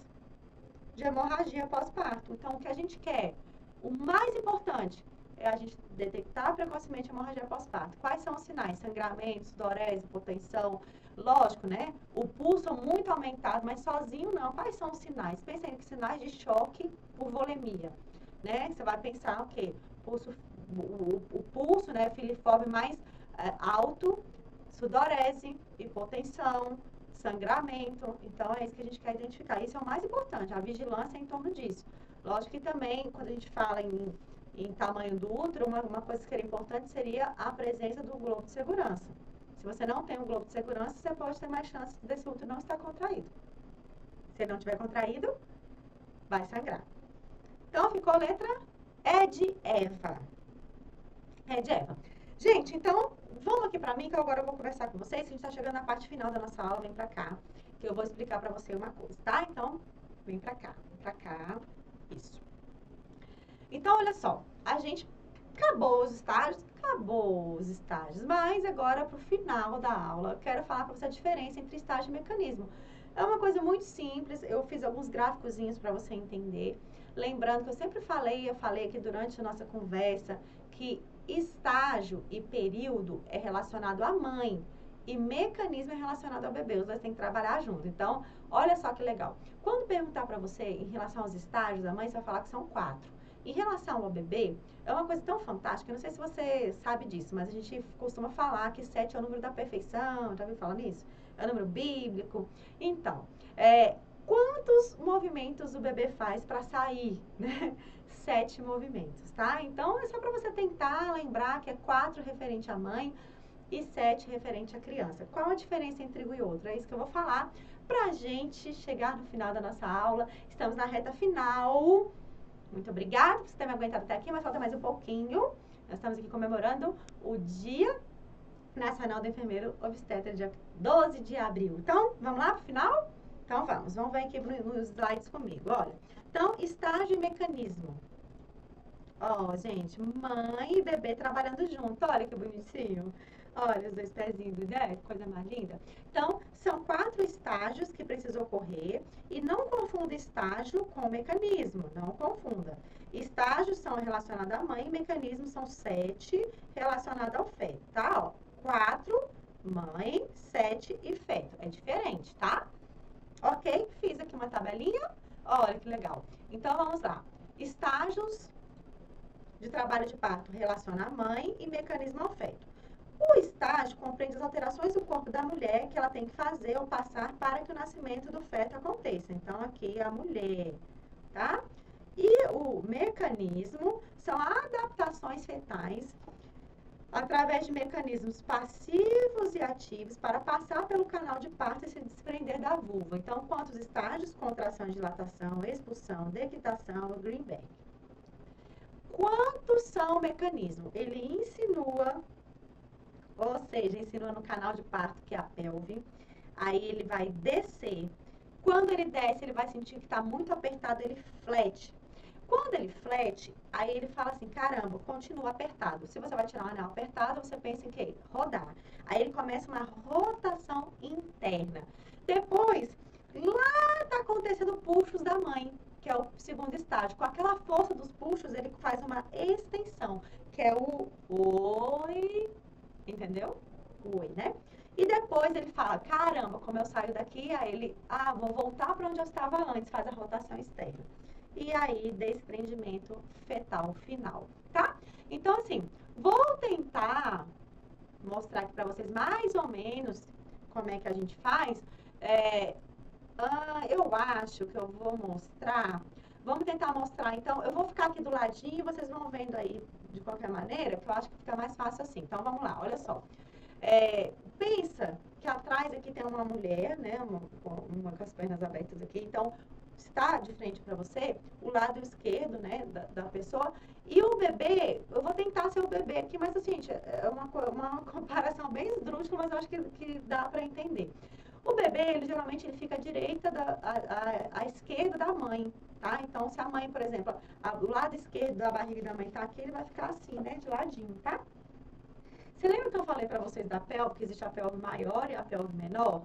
de hemorragia pós-parto. Então, o que a gente quer, o mais importante, é a gente detectar precocemente a hemorragia pós-parto. Quais são os sinais? Sangramento, sudorese, hipotensão. Lógico, né? O pulso muito aumentado, mas sozinho não. Quais são os sinais? Pensem que sinais de choque por volemia, né? Você vai pensar o quê? Pulso, o, o pulso, né, filiforme mais é, alto, sudorese, hipotensão, sangramento. Então, é isso que a gente quer identificar. Isso é o mais importante, a vigilância é em torno disso. Lógico que também, quando a gente fala em, em tamanho do útero, uma, uma coisa que seria importante seria a presença do globo de segurança. Se você não tem um globo de segurança, você pode ter mais chances desse útero não estar contraído. Se ele não tiver contraído, vai sangrar. Então, ficou letra E de Eva. É de Eva. Gente, então, vamos aqui para mim, que agora eu vou conversar com vocês. A gente está chegando na parte final da nossa aula, vem para cá, que eu vou explicar para você uma coisa, tá? Então, vem para cá, vem para cá, isso. Então, olha só, a gente acabou os estágios, acabou os estágios, mas agora para o final da aula, eu quero falar para você a diferença entre estágio e mecanismo. É uma coisa muito simples, eu fiz alguns gráficos para você entender. Lembrando que eu sempre falei, eu falei aqui durante a nossa conversa, que estágio e período é relacionado à mãe e mecanismo é relacionado ao bebê. Os dois têm que trabalhar junto. Então, olha só que legal. Quando perguntar para você em relação aos estágios da mãe, você vai falar que são quatro. Em relação ao bebê, é uma coisa tão fantástica, não sei se você sabe disso, mas a gente costuma falar que sete é o número da perfeição, já ouviu falar nisso? É o número bíblico. Então, é, quantos movimentos o bebê faz para sair, né? Sete movimentos, tá? Então, é só para você tentar lembrar que é quatro referente à mãe e sete referente à criança. Qual a diferença entre um e outro? É isso que eu vou falar para a gente chegar no final da nossa aula. Estamos na reta final. Muito obrigada por você ter me aguentado até aqui, mas falta mais um pouquinho. Nós estamos aqui comemorando o Dia Nacional do Enfermeiro Obstetra, dia 12 de abril. Então, vamos lá para o final? Então, vamos. Vamos ver aqui nos slides comigo. Olha. Então, estágio e mecanismo. Ó, gente, mãe e bebê trabalhando junto. Olha que bonitinho. Olha os dois pezinhos, né? Coisa mais linda. Então, são quatro estágios que precisam ocorrer e não confunda estágio com mecanismo, não confunda. Estágios são relacionados à mãe, mecanismos são sete relacionados ao feto, tá? Ó, quatro, mãe, sete e feto. É diferente, tá? Ok? Fiz aqui uma tabelinha. Olha que legal. Então, vamos lá. Estágios de trabalho de parto relaciona a mãe e mecanismo ao feto. O estágio compreende as alterações do corpo da mulher que ela tem que fazer ou passar para que o nascimento do feto aconteça. Então, aqui a mulher, tá? E o mecanismo são adaptações fetais através de mecanismos passivos e ativos para passar pelo canal de parto e se desprender da vulva. Então, quantos estágios? Contração, dilatação, expulsão, dequitação, Greenberg. Quantos são o mecanismo? Ele insinua ou seja, insinua no canal de parto, que é a pelve. Aí ele vai descer. Quando ele desce, ele vai sentir que está muito apertado, ele flete. Quando ele flete, aí ele fala assim, caramba, continua apertado. Se você vai tirar um anel apertado, você pensa em quê? Rodar. Aí ele começa uma rotação interna. Depois, lá está acontecendo puxos da mãe, que é o segundo estágio. Com aquela força dos puxos, ele faz uma extensão, que é o oi, entendeu? Oi, né? E depois ele fala, caramba, como eu saio daqui, aí ele, ah, vou voltar para onde eu estava antes, faz a rotação externa. E aí, desprendimento fetal final, tá? Então, assim, vou tentar mostrar aqui para vocês mais ou menos como é que a gente faz. É, ah, eu acho que eu vou mostrar, vamos tentar mostrar, então, eu vou ficar aqui do ladinho, vocês vão vendo aí de qualquer maneira, que eu acho que fica mais fácil assim. Então, vamos lá, olha só. É, pensa que atrás aqui tem uma mulher, né, uma, uma com as pernas abertas aqui. Então, está de frente para você, o lado esquerdo, né, da, da, pessoa. E o bebê, eu vou tentar ser o bebê aqui, mas assim, é uma, uma comparação bem esdrúxula, mas eu acho que, que dá para entender. O bebê, ele geralmente ele fica à direita, da, à, à, à esquerda da mãe, tá? Então, se a mãe, por exemplo, a, o lado esquerdo da barriga da mãe tá aqui, ele vai ficar assim, né, de ladinho, tá? Você lembra que eu falei para vocês da pelve, que existe a pelve maior e a pelve menor?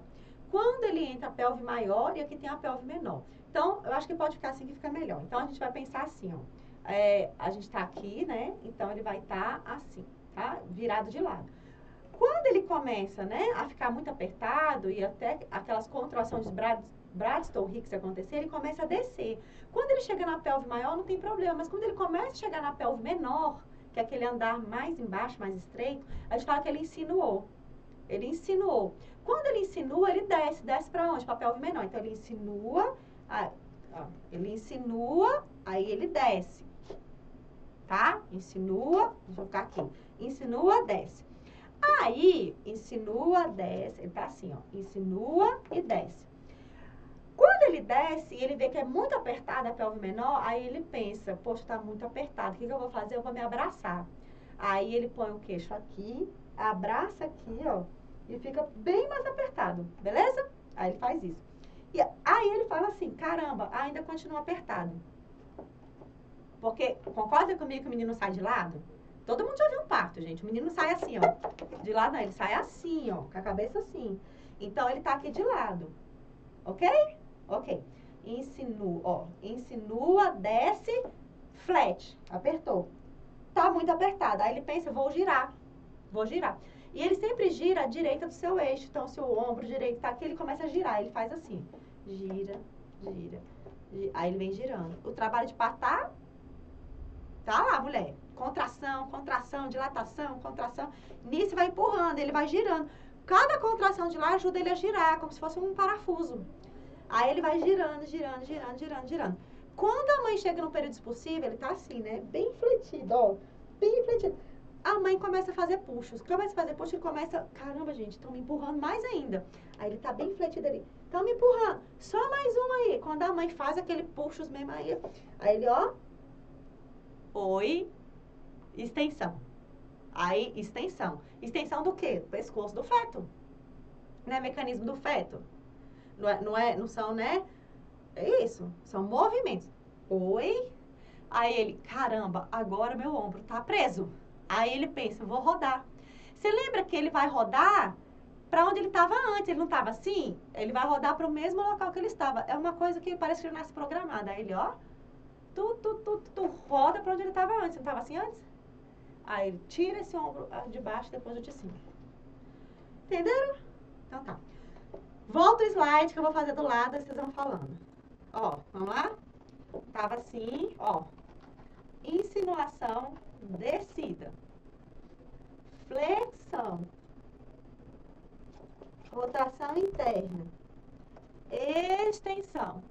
Quando ele entra a pelve maior e aqui tem a pelve menor. Então, eu acho que pode ficar assim que fica melhor. Então, a gente vai pensar assim, ó. É, a gente tá aqui, né? Então, ele vai estar tá assim, tá? Virado de lado. Quando ele começa, né, a ficar muito apertado e até aquelas contrações de Bradstone Hicks acontecer, ele começa a descer. Quando ele chega na pelve maior, não tem problema, mas quando ele começa a chegar na pelve menor, que é aquele andar mais embaixo, mais estreito, a gente fala que ele insinuou. Ele insinuou. Quando ele insinua, ele desce. Desce para onde? Para a pelve menor. Então, ele insinua, ó, ele insinua, aí ele desce. Tá? Insinua, vou ficar aqui. Insinua, desce. Aí, insinua, desce. Ele tá assim, ó. Insinua e desce. Quando ele desce e ele vê que é muito apertada a pelve menor, aí ele pensa, poxa, tá muito apertado, o que, que eu vou fazer? Eu vou me abraçar. Aí ele põe o queixo aqui, abraça aqui, ó, e fica bem mais apertado, beleza? Aí ele faz isso. E aí ele fala assim, caramba, ainda continua apertado. Porque, concorda comigo que o menino sai de lado? Todo mundo já viu um parto, gente. O menino sai assim, ó. De lado não, ele sai assim, ó, com a cabeça assim. Então, ele tá aqui de lado. Ok? Ok. Insinua, ó. Insinua, desce, flat. Apertou. Tá muito apertado. Aí ele pensa, vou girar. Vou girar. E ele sempre gira à direita do seu eixo. Então, se o ombro direito tá aqui, ele começa a girar. Ele faz assim. Gira, gira. Aí ele vem girando. O trabalho de parto tá, tá lá, mulher. Contração, contração, dilatação, contração. Nisso vai empurrando, ele vai girando. Cada contração de lá ajuda ele a girar, como se fosse um parafuso. Aí ele vai girando, girando, girando, girando, girando. Quando a mãe chega no período expulsivo, ele tá assim, né? Bem fletido, ó. Bem fletido. A mãe começa a fazer puxos. Começa a fazer puxos, ele começa... Caramba, gente, estão me empurrando mais ainda. Aí ele tá bem fletido ali. Estão me empurrando. Só mais um aí. Quando a mãe faz aquele puxos mesmo aí... Aí ele, ó... Oi. Extensão. Aí, extensão. Extensão do quê? Pescoço do feto. Não é mecanismo do feto. Não, é, não, é, não são, né? É isso. São movimentos. Oi. Aí ele, caramba, agora meu ombro tá preso. Aí ele pensa, vou rodar. Você lembra que ele vai rodar para onde ele estava antes? Ele não estava assim? Ele vai rodar para o mesmo local que ele estava. É uma coisa que parece que ele nasce programada. Aí ele, ó, tu, tu, tu, tu, tu roda para onde ele estava antes. Não estava assim antes? Aí ele tira esse ombro de baixo depois o de cima. Entenderam? Então tá. Volta o slide que eu vou fazer do lado vocês vão falando. Ó, vamos lá? Tava assim, ó. Insinuação, descida. Flexão. Rotação interna. Extensão.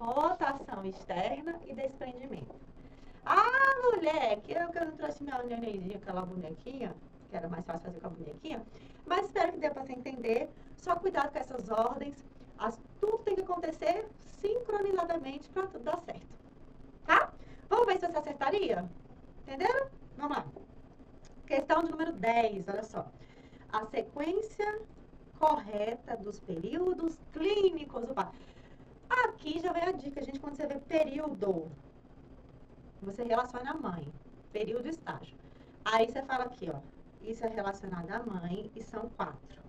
Rotação externa e desprendimento. Ah, mulher, que eu, que eu trouxe minha nenenzinha, aquela bonequinha, que era mais fácil fazer com a bonequinha. Mas espero que dê para você entender. Só cuidado com essas ordens. As, tudo tem que acontecer sincronizadamente para tudo dar certo. Tá? Vamos ver se você acertaria? Entenderam? Vamos lá. Questão de número 10, olha só. A sequência correta dos períodos clínicos parto. Aqui já vem a dica, gente, quando você vê período você relaciona a mãe, período estágio. Aí você fala aqui, ó, isso é relacionado à mãe e são quatro.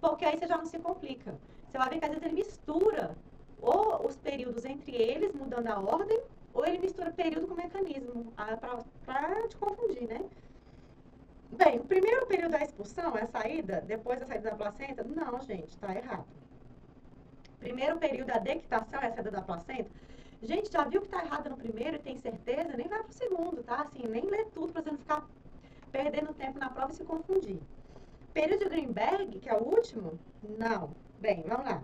Porque aí você já não se complica. Você vai ver que às vezes ele mistura ou os períodos entre eles, mudando a ordem, ou ele mistura período com mecanismo, ah, para te confundir, né? Bem, o primeiro período da expulsão é a saída, depois da saída da placenta? Não, gente, tá errado. Primeiro período da dectação é a saída da placenta? Gente, já viu que tá errado no primeiro e tem certeza? Nem vai pro segundo, tá? Assim, nem lê tudo pra você não ficar perdendo tempo na prova e se confundir. Período de Greenberg, que é o último? Não. Bem, vamos lá.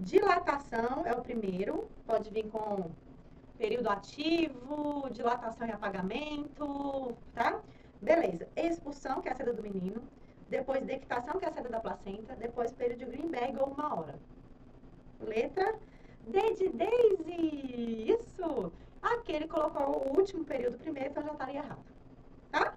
Dilatação é o primeiro, pode vir com período ativo, dilatação e apagamento, tá? Beleza. Expulsão, que é a saída do menino. Depois dectação, que é a saída da placenta. Depois período de Greenberg ou uma hora. Letra D de Daisy. Isso. Aqui ele colocou o último período primeiro, então já estaria errado. Tá?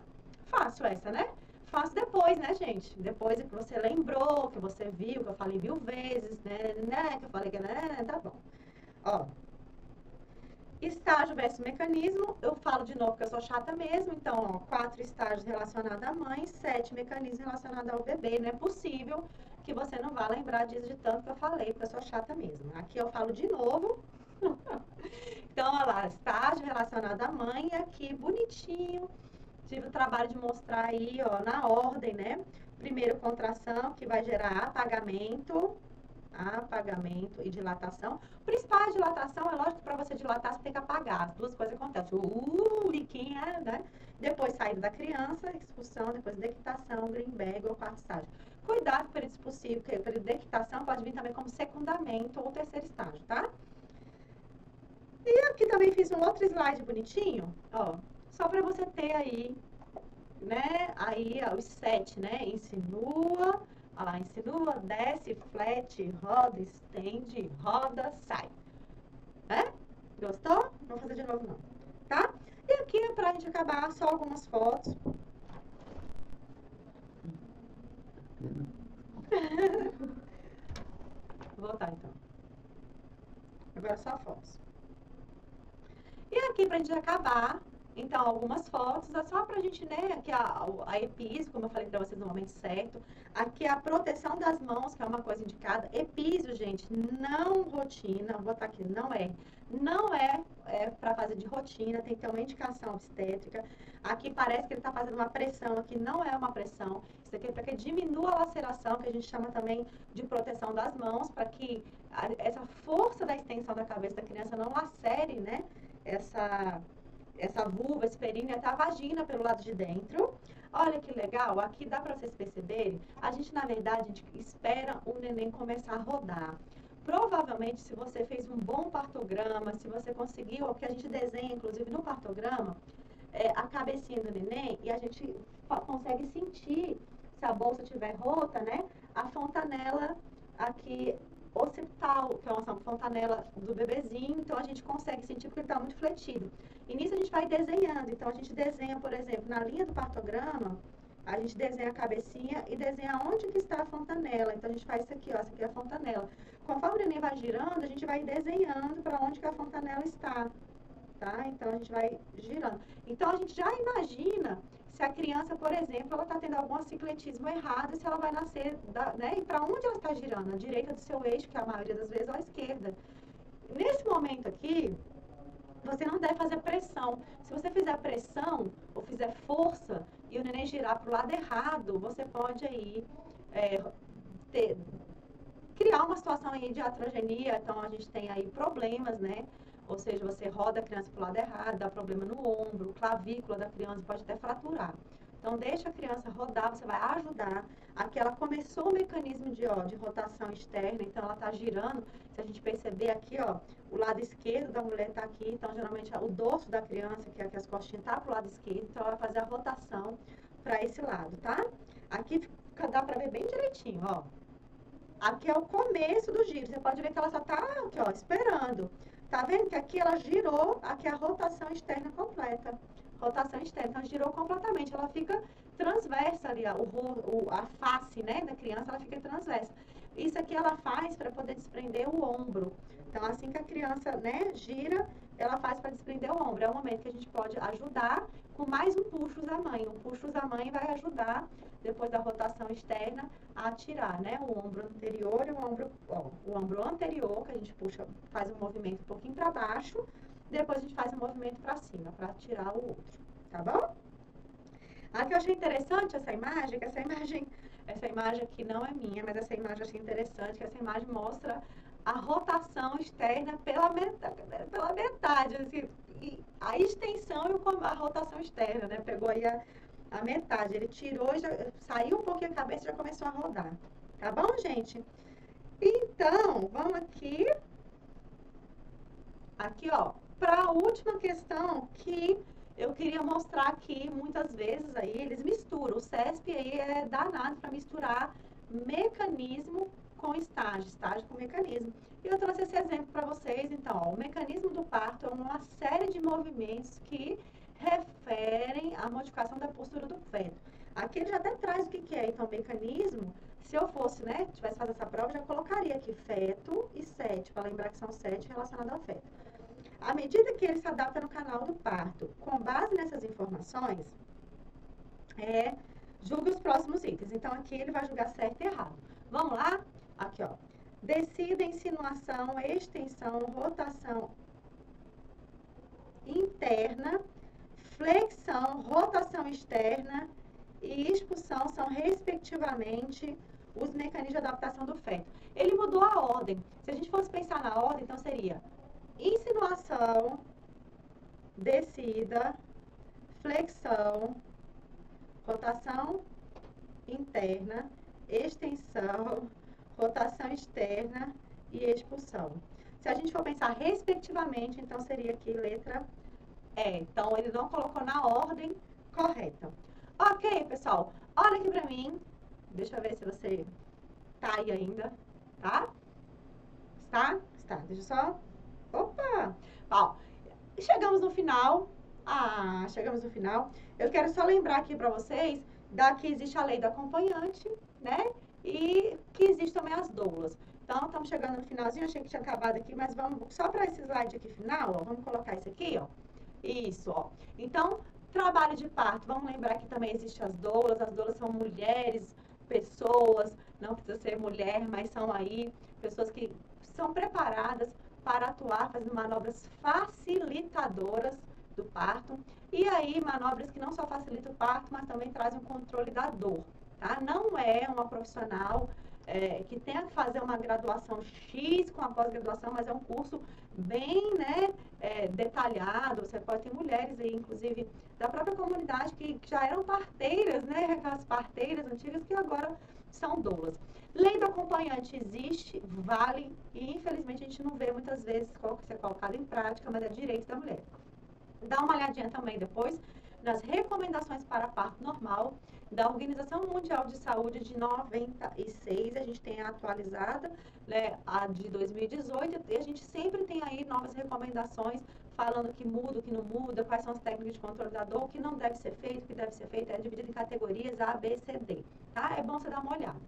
Fácil essa, né? Fácil depois, né, gente? Depois que você lembrou, que você viu, que eu falei mil vezes, né? né que eu falei que... Né, tá bom. Ó. Estágio versus mecanismo. Eu falo de novo que eu sou chata mesmo. Então, ó, quatro estágios relacionados à mãe, sete mecanismos relacionados ao bebê. Não é possível que você não vai lembrar disso de tanto que eu falei, porque eu sou chata mesmo. Aqui eu falo de novo. então, olha lá, estágio relacionado à mãe, aqui bonitinho. Tive o trabalho de mostrar aí, ó, na ordem, né? Primeiro, contração, que vai gerar apagamento, apagamento e dilatação. Principal é dilatação, é lógico que para você dilatar, você tem que apagar. As duas coisas acontecem. O é, né? Depois, saída da criança, expulsão, depois dectação, Greenberg ou quarto estágio. Cuidado com o período expulsivo, porque o período de equitação pode vir também como secundamento ou terceiro estágio, tá? E aqui também fiz um outro slide bonitinho, ó, só para você ter aí, né, aí ó, os sete, né, insinua, Olha lá, insinua, desce, flat, roda, estende, roda, sai. É? Gostou? Não vou fazer de novo não, tá? E aqui é pra gente acabar só algumas fotos. Vou voltar então. Agora só fotos. E aqui pra gente acabar, então, algumas fotos, é só pra gente, né, aqui a, a como eu falei pra vocês no momento certo. Aqui a proteção das mãos, que é uma coisa indicada. Epísio, gente, não rotina, vou botar aqui, não é. Não é, é para fazer de rotina, tem que ter uma indicação obstétrica. Aqui parece que ele está fazendo uma pressão, aqui não é uma pressão. Isso aqui é para que diminua a laceração, que a gente chama também de proteção das mãos, para que a, essa força da extensão da cabeça da criança não lacere, né? Essa, essa vulva, esse períneo, até a vagina pelo lado de dentro. Olha que legal, aqui dá para vocês perceberem, a gente, na verdade, gente espera o neném começar a rodar. Provavelmente, se você fez um bom partograma, se você conseguiu, o que a gente desenha, inclusive, no partograma, é, a cabecinha do neném, e a gente consegue sentir, se a bolsa estiver rota, né, a fontanela aqui occipital, que é uma fontanela do bebezinho, então a gente consegue sentir porque está muito fletido. E nisso a gente vai desenhando, então a gente desenha, por exemplo, na linha do partograma, a gente desenha a cabecinha e desenha onde que está a fontanela. Então a gente faz isso aqui, ó, essa aqui é a fontanela. Conforme o neném vai girando, a gente vai desenhando para onde que a fontanela está, tá? Então a gente vai girando. Então a gente já imagina se a criança, por exemplo, ela está tendo algum cicletismo errado, se ela vai nascer, da, né? E para onde ela está girando? A direita do seu eixo, que é a maioria das vezes, ou a esquerda. Nesse momento aqui, você não deve fazer pressão. Se você fizer pressão ou fizer força e o neném girar para o lado errado, você pode aí é, ter, criar uma situação aí de atrogenia. Então a gente tem aí problemas, né? Ou seja, você roda a criança para o lado errado, dá problema no ombro, clavícula da criança pode até fraturar. Então, deixa a criança rodar, você vai ajudar. Aqui ela começou o mecanismo de, ó, de rotação externa, então ela está girando. Se a gente perceber aqui, ó, o lado esquerdo da mulher está aqui, então geralmente o dorso da criança, que é aqui as costinhas, está para o lado esquerdo, então ela vai fazer a rotação para esse lado, tá? Aqui fica, dá para ver bem direitinho, ó. Aqui é o começo do giro, você pode ver que ela só está aqui, ó, esperando. Tá vendo que aqui ela girou, aqui a rotação externa completa rotação externa. Então, girou completamente, ela fica transversa ali, o, o, a face né, da criança, ela fica transversa. Isso aqui ela faz para poder desprender o ombro. Então, assim que a criança né, gira, ela faz para desprender o ombro. É o momento que a gente pode ajudar com mais um puxo da mãe. O puxo da mãe vai ajudar, depois da rotação externa, a tirar né, o ombro anterior e o ombro, ombro anterior, que a gente puxa, faz um movimento um pouquinho para baixo, depois a gente faz um movimento para cima, para tirar o outro, tá bom? Aqui eu achei interessante essa imagem, que essa imagem, essa imagem aqui não é minha, mas essa imagem eu achei interessante, que essa imagem mostra a rotação externa pela metade, pela metade assim, a extensão e a rotação externa, né? Pegou aí a, a metade, ele tirou, já, saiu um pouquinho a cabeça e já começou a rodar. Tá bom, gente? Então, vamos aqui. Aqui, ó, para a última questão que eu queria mostrar aqui, muitas vezes aí eles misturam. O CESP aí é danado para misturar mecanismo com estágio, estágio com mecanismo. E eu trouxe esse exemplo para vocês. Então, ó, o mecanismo do parto é uma série de movimentos que referem à modificação da postura do feto. Aqui ele já até traz o que, que é. Então, mecanismo, se eu fosse, né, tivesse fazer essa prova, já colocaria aqui feto e sete, para lembrar que são sete relacionados ao feto. À medida que ele se adapta no canal do parto, com base nessas informações, é, julgue os próximos itens. Então, aqui ele vai julgar certo e errado. Vamos lá? Aqui, ó. Decida insinuação, extensão, rotação interna, flexão, rotação externa e expulsão são, respectivamente, os mecanismos de adaptação do feto. Ele mudou a ordem. Se a gente fosse pensar na ordem, então seria insinuação, descida, flexão, rotação interna, extensão, rotação externa e expulsão. Se a gente for pensar respectivamente, então seria aqui letra E. Então, ele não colocou na ordem correta. Ok, pessoal, olha aqui pra mim. Deixa eu ver se você está aí ainda, tá? Está? Está. Deixa eu só... Opa! Ó, chegamos no final. Ah, chegamos no final. Eu quero só lembrar aqui para vocês da que existe a lei do acompanhante, né? E que existe também as doulas. Então, estamos chegando no finalzinho, achei que tinha acabado aqui, mas vamos só para esse slide aqui final, ó, vamos colocar isso aqui, ó. Isso, ó. Então, trabalho de parto, vamos lembrar que também existem as doulas, as doulas são mulheres, pessoas, não precisa ser mulher, mas são aí pessoas que são preparadas para atuar fazendo manobras facilitadoras do parto. E aí, manobras que não só facilitam o parto, mas também trazem o controle da dor, tá? Não é uma profissional é, que tenha que fazer uma graduação X com a pós-graduação, mas é um curso bem né, é, detalhado. Você pode ter mulheres aí, inclusive, da própria comunidade que, que já eram parteiras, né? Aquelas parteiras antigas que agora são doulas. Lei do acompanhante existe, vale, e infelizmente a gente não vê muitas vezes ser colocado em prática, mas é direito da mulher. Dá uma olhadinha também depois nas recomendações para parto normal da Organização Mundial de Saúde de 96, a gente tem a atualizada, né, a de 2018, e a gente sempre tem aí novas recomendações falando que muda, que não muda, quais são as técnicas de controle da dor, o que não deve ser feito, o que deve ser feito, é dividido em categorias A, B, C, D, tá? É bom você dar uma olhada.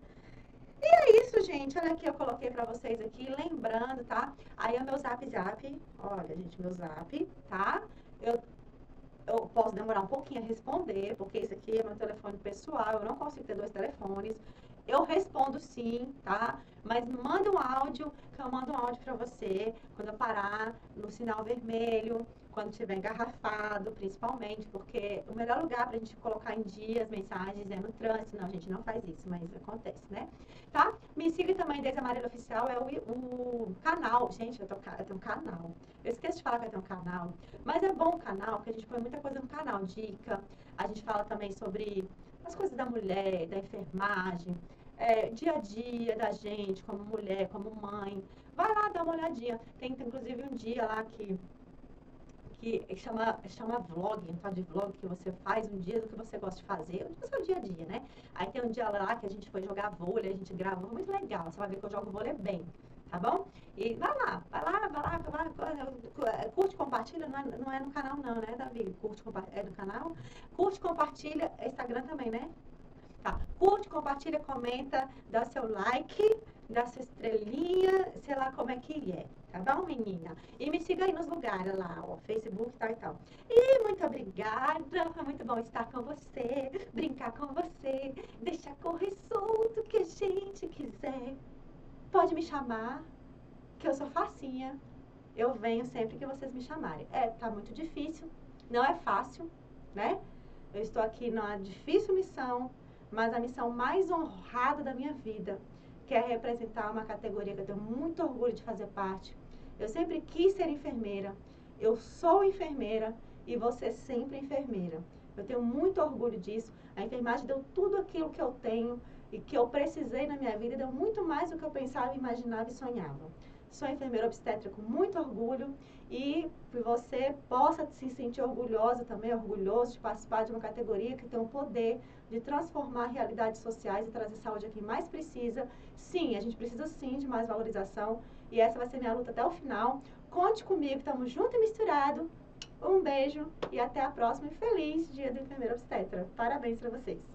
E é isso, gente. Olha aqui, eu coloquei pra vocês aqui, lembrando, tá? Aí é o meu zap zap. Olha, gente, meu zap, tá? Eu eu posso demorar um pouquinho a responder, porque esse aqui é meu telefone pessoal, eu não consigo ter dois telefones. Eu respondo sim, tá? Mas manda um áudio, que eu mando um áudio para você quando eu parar no sinal vermelho, quando estiver engarrafado, principalmente, porque o melhor lugar para a gente colocar em dia as mensagens é no trânsito. Não, a gente não faz isso, mas acontece, né? Tá? Me siga também desde Amarelo Oficial, é o, o canal. Gente, eu, tô, eu tenho um canal. Eu esqueço de falar que eu tenho um canal, mas é bom o canal, porque a gente põe muita coisa no canal, dica. A gente fala também sobre as coisas da mulher, da enfermagem, é, dia a dia da gente, como mulher, como mãe. Vai lá dar uma olhadinha. Tem, inclusive, um dia lá que que chama, chama vlog, um de vlog que você faz um dia do que você gosta de fazer, o seu dia a dia, né? Aí tem um dia lá que a gente foi jogar vôlei, a gente gravou, muito legal, você vai ver que eu jogo vôlei bem, tá bom? E vai lá, vai lá, vai lá, vai lá, curte, compartilha, não é, não é no canal não, né, Davi? Curte, é do canal? Curte, compartilha, é Instagram também, né? Tá, curte, compartilha, comenta, dá seu like, sua estrelinha, sei lá como é que é. Tá bom, menina? E me siga aí nos lugares lá, ó, Facebook tal e tal. E muito obrigada, foi muito bom estar com você, brincar com você, deixar correr solto que a gente quiser. Pode me chamar, que eu sou facinha. Eu venho sempre que vocês me chamarem. É, tá muito difícil, não é fácil, né? Eu estou aqui numa difícil missão, mas a missão mais honrada da minha vida, que é representar uma categoria que eu tenho muito orgulho de fazer parte, eu sempre quis ser enfermeira. Eu sou enfermeira e você sempre enfermeira. Eu tenho muito orgulho disso. A enfermagem deu tudo aquilo que eu tenho e que eu precisei na minha vida, deu muito mais do que eu pensava, imaginava e sonhava. Sou enfermeira obstétrica com muito orgulho e que você possa se sentir orgulhosa também, orgulhoso de participar de uma categoria que tem o poder de transformar realidades sociais e trazer saúde a quem mais precisa. Sim, a gente precisa sim de mais valorização e essa vai ser minha luta até o final. Conte comigo, estamos junto e misturado. Um beijo e até a próxima. E feliz Dia do Enfermeiro Obstetra. Parabéns para vocês.